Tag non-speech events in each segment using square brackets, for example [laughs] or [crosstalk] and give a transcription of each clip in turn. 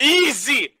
Easy!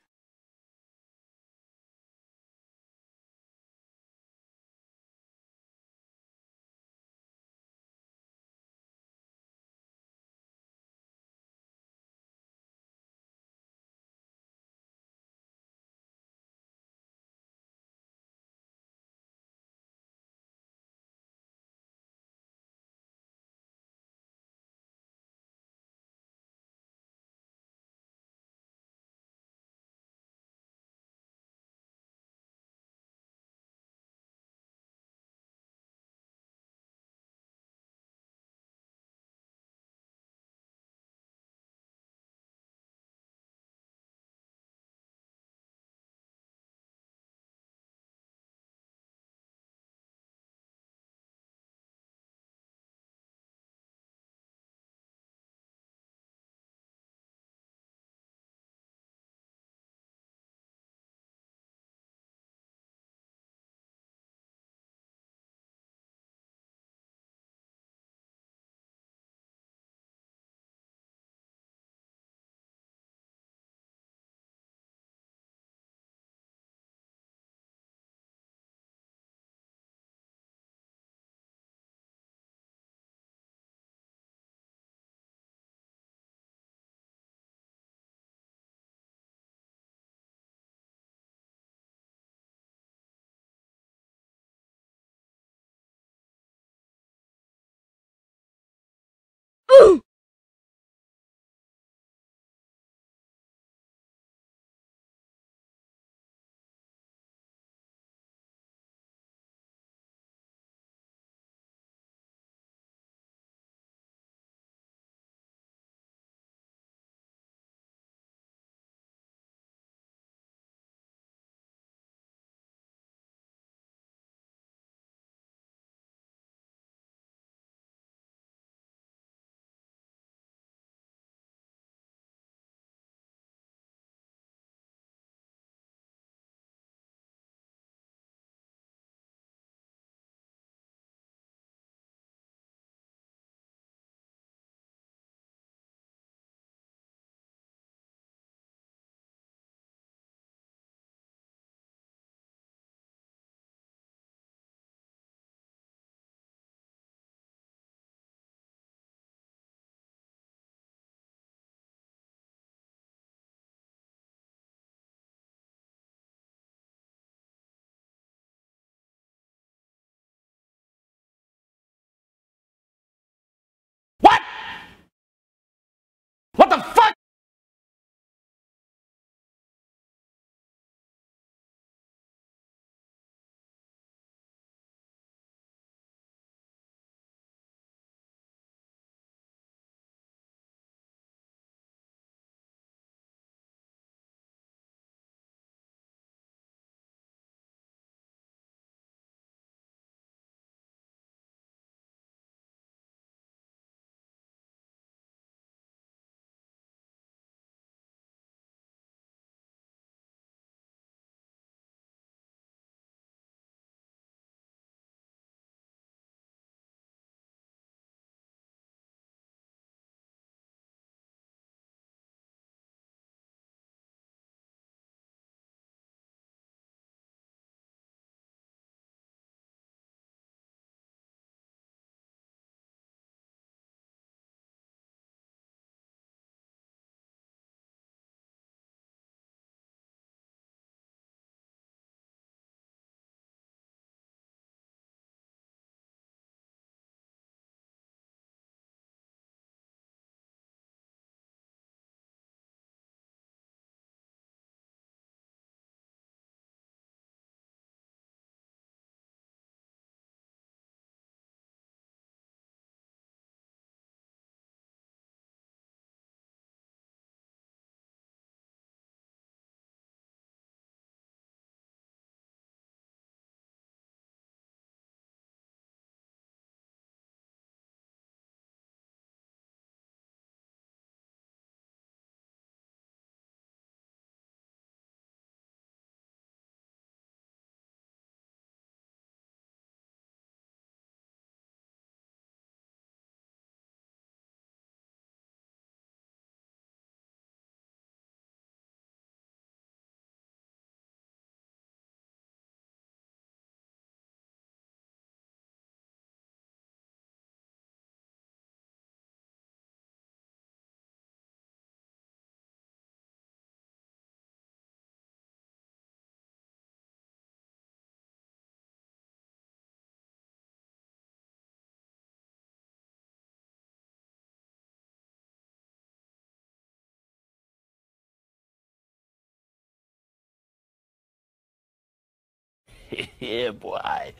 [laughs] yeah, boy.